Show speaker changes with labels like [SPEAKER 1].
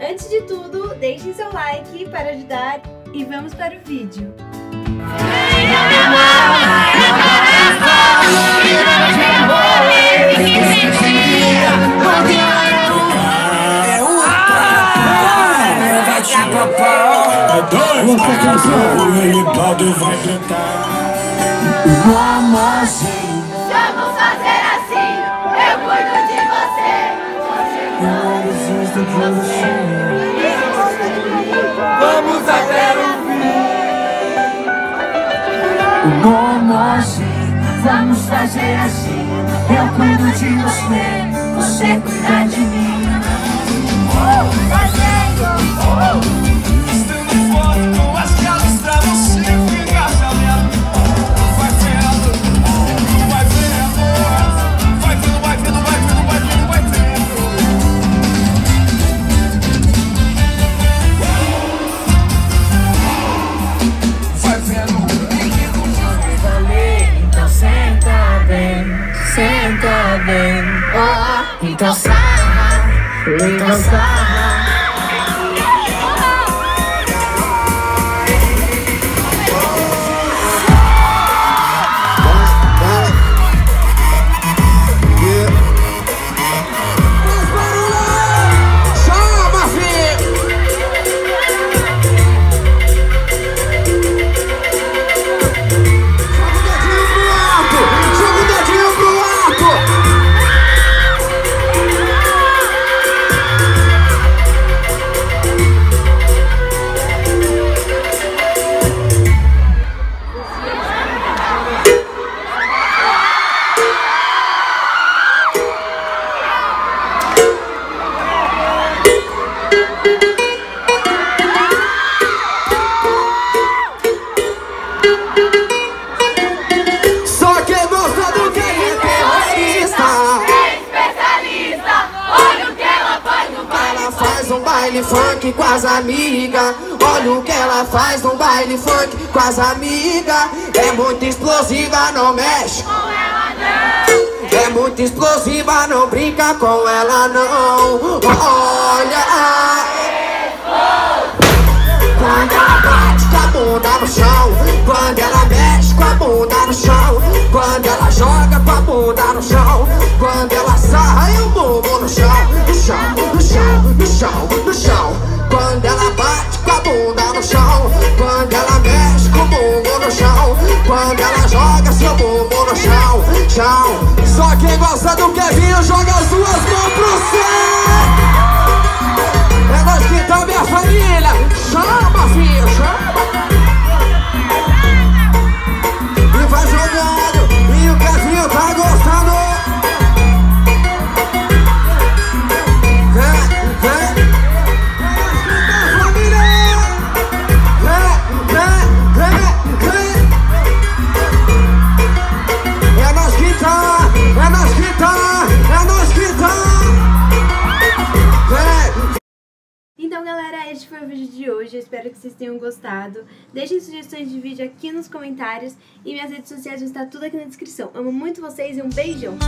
[SPEAKER 1] Antes de tudo, deixem seu like para ajudar e vamos para o vídeo.
[SPEAKER 2] Vamos fazer
[SPEAKER 3] O
[SPEAKER 4] amorzinho, vamos fazer assim. Eu cuido de você, você cuida de mim.
[SPEAKER 2] don't stop. We don't. Baile
[SPEAKER 5] funk com as amigas Olha o que ela faz no baile funk com as amigas É muito explosiva, não mexe.
[SPEAKER 2] Com ela não.
[SPEAKER 5] É muito explosiva, não brinca com ela não. Olha Quando ela bate com a bunda no chão. Quando ela mexe com o bumbum no chão. Quando ela joga seu bumbum no chão. Chão. Só quem gosta do Kevinho joga as
[SPEAKER 1] foi o vídeo de hoje. Eu espero que vocês tenham gostado. Deixem sugestões de vídeo aqui nos comentários. E minhas redes sociais vão estar tudo aqui na descrição. Amo muito vocês e um beijão!